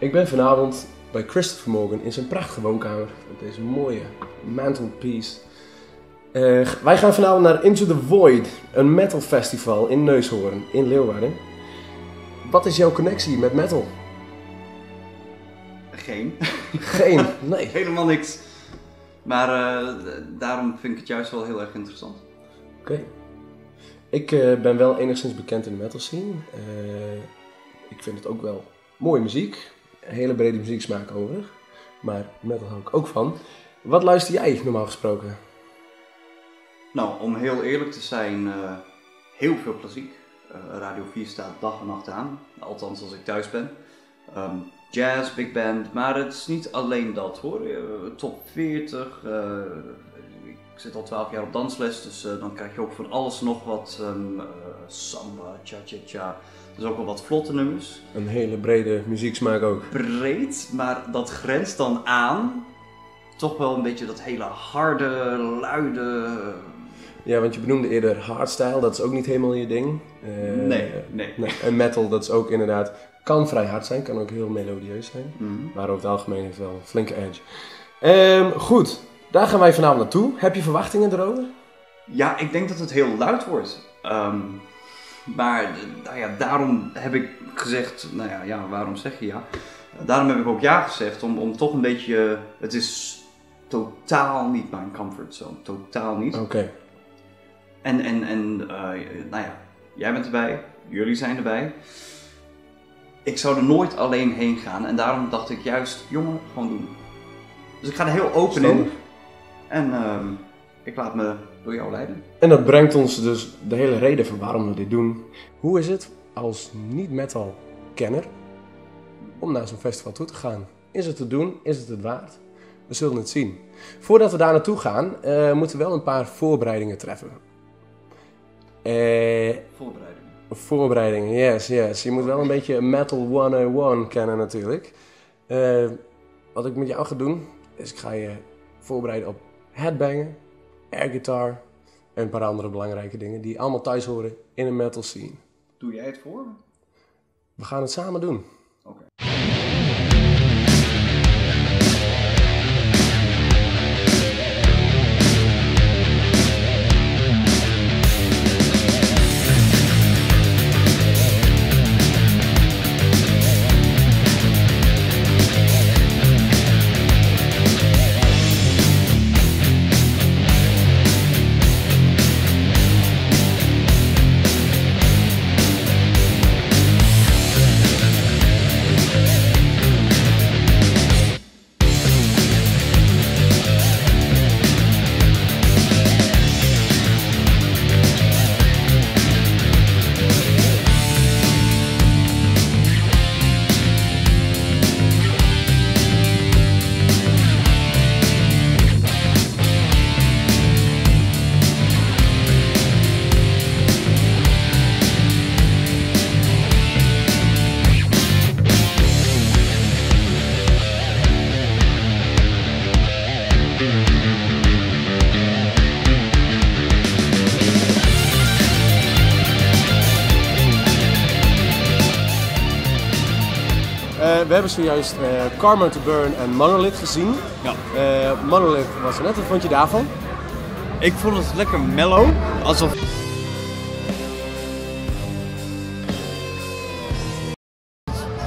Ik ben vanavond bij Christopher Morgan in zijn prachtige woonkamer. Met deze mooie mantelpiece. Eh, wij gaan vanavond naar Into the Void, een metal festival in Neushoorn, in Leeuwarden. Wat is jouw connectie met metal? Geen. Geen, nee. Helemaal niks. Maar eh, daarom vind ik het juist wel heel erg interessant. Oké. Ik eh, ben wel enigszins bekend in de metal scene. Ik vind het ook wel mooie muziek. Hele brede muzieksmaak over. Maar metal hou ik ook van. Wat luister jij normaal gesproken? Nou, om heel eerlijk te zijn, eh, heel veel klassiek. Eh, Radio 4 staat dag en nacht aan. Althans, als ik thuis ben. Ehm, jazz, big band, maar het is niet alleen dat hoor. Eh, top 40. eh, ik zit al 12 jaar op dansles, dus dan krijg je ook van alles nog wat. ehm, eh, samba, cha-cha-cha. Dus ook wel wat vlotte nummers. Een hele brede muzieksmaak ook. breed, maar dat grenst dan aan toch wel een beetje dat hele harde, luide. Ja, want je benoemde eerder hardstyle, dat is ook niet helemaal je ding. Eh, nee, nee. nee. En metal, dat is ook inderdaad, kan vrij hard zijn, kan ook heel melodieus zijn. Mhm. Maar over het algemeen heeft wel een flinke edge. Ehm, goed, daar gaan wij vanavond naartoe. Heb je verwachtingen erover? Ja, ik denk dat het heel luid wordt. Ehm, maar nou ja, daarom heb ik gezegd, nou ja, ja, waarom zeg je ja? Daarom heb ik ook ja gezegd, om, om toch een beetje, het is totaal niet mijn comfortzone, totaal niet. Oké. En, en, en eh, nou ja, jij bent erbij, jullie zijn erbij. Ik zou er nooit alleen heen gaan en daarom dacht ik juist, jongen, gewoon doen. Dus ik ga er heel open in en ehm, ik laat me door jou leiden. En dat brengt ons dus de hele reden van waarom we dit doen. Hoe is het als niet-metal kenner om naar zo'n festival toe te gaan? Is het te doen? Is het het waard? We zullen het zien. Voordat we daar naartoe gaan, eh, moeten we wel een paar voorbereidingen treffen. Eh, Voorbereiding. voorbereidingen, yes, yes. Je moet wel een beetje Metal 101 kennen natuurlijk. Eh, wat ik met jou ga doen, is ik ga je voorbereiden op headbangen, airguitar en een paar andere belangrijke dingen die allemaal thuis horen in een metal scene. Doe jij het voor? We gaan het samen doen. Oké. We hebben zojuist eh Karma to Burn en Monolith gezien. Ja. Eh, Monolith was er net. Wat vond je daarvan? Ik vond het lekker mellow, alsof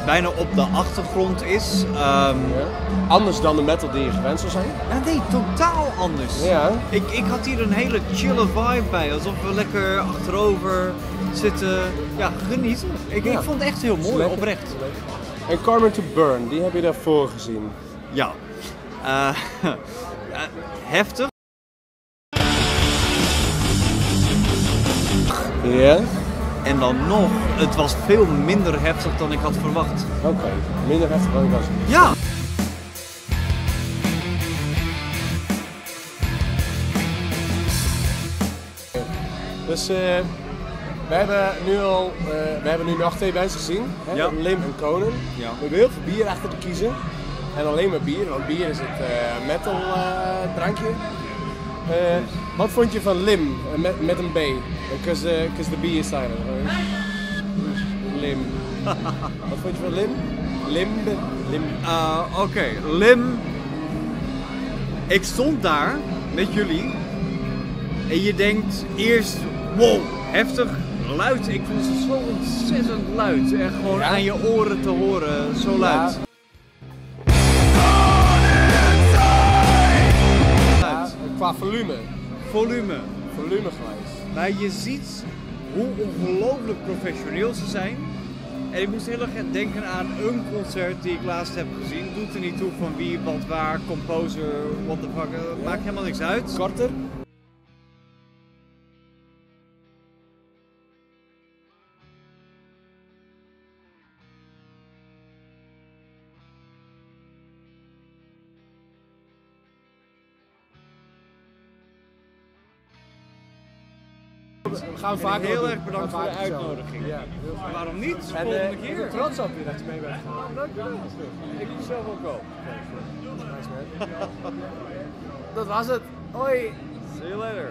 bijna op de achtergrond is. Ehm, Ja. Anders dan de metal die je gewend zou zijn. ja, nee, totaal anders. Ja. Ik, ik had hier een hele chille vibe bij, alsof we lekker achterover zitten. Ja, genieten. Ik, ik vond het echt heel mooi, oprecht. En Karma to Burn, die heb je daarvoor gezien. Ja. Eh, eh, heftig. Ja. En dan nog, het was veel minder heftig dan ik had verwacht. Oké, minder heftig dan ik was. Ja. Dus eh, we hebben nu al, eh, we hebben nu nog twee bands gezien. Hè? Ja. Lim en Conan. Ja. We hebben heel veel bier achter te kiezen. En alleen maar bier, want bier is het eh, metal eh, drankje. Wat vond je van Lim met, met een B? Because the, the B is silent. Lim. Wat vond je van Lim? Lim. Uh, Oké, Lim. Ik stond daar met jullie. En je denkt eerst, wow, heftig, luid. Ik vond ze zo ontzettend luid. En gewoon Ja? aan je oren te horen, zo luid. Ja, Luid. qua volume. Volume. Volumegeluid. Maar je ziet hoe ongelooflijk professioneel ze zijn. En ik moest heel erg denken aan een concert die ik laatst heb gezien. Doet er niet toe van wie, wat, waar, composer, what the fuck. eh, Maakt helemaal niks uit. Korter. We gaan vaak heel erg bedankt voor de uitnodiging. Ja. Waarom niet? En Volgende eh, ik keer. ben trots op je dat je mee bent gegaan. Dankjewel. Ik moet zelf ook wel. Dat was het. Hoi. See you later.